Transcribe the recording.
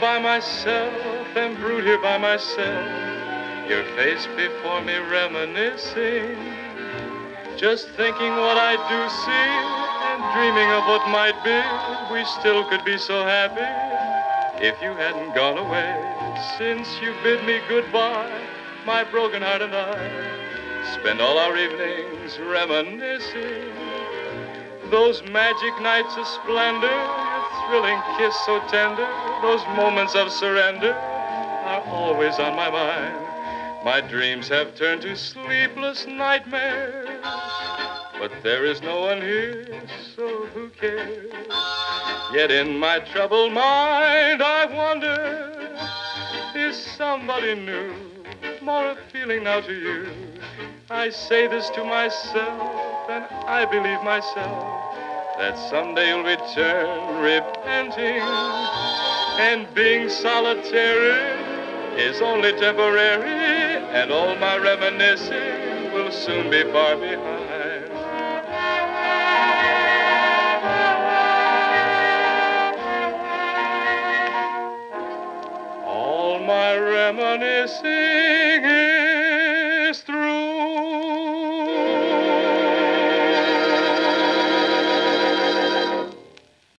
by myself and brood here by myself. Your face before me reminiscing. Just thinking what I do see and dreaming of what might be. We still could be so happy if you hadn't gone away. Since you bid me goodbye, my broken heart and I spend all our evenings reminiscing. Those magic nights of splendor thrilling kiss so tender, those moments of surrender are always on my mind. My dreams have turned to sleepless nightmares, but there is no one here, so who cares? Yet in my troubled mind, I wonder is somebody new more appealing now to you? I say this to myself, and I believe myself that someday you'll return repenting. And being solitary is only temporary, and all my reminiscing will soon be far behind. All my reminiscing